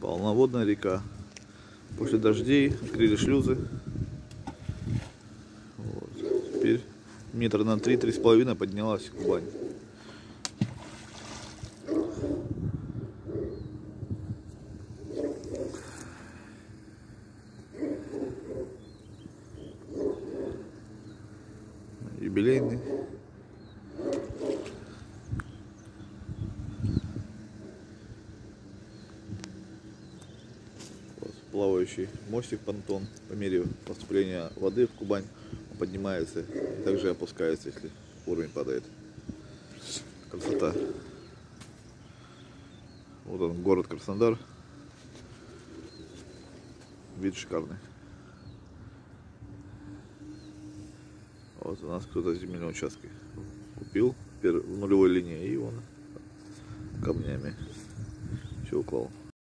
Полноводная река. После дождей открыли шлюзы. Вот. Теперь метра на три-три с половиной поднялась Кубань. Юбилейный. Вот, плавающий мостик понтон по мере поступления воды в Кубань он поднимается и также опускается, если уровень падает. Красота. Вот он, город Краснодар. Вид шикарный. Вот у нас кто-то земельные участки купил в нулевой линии и он камнями все уклал.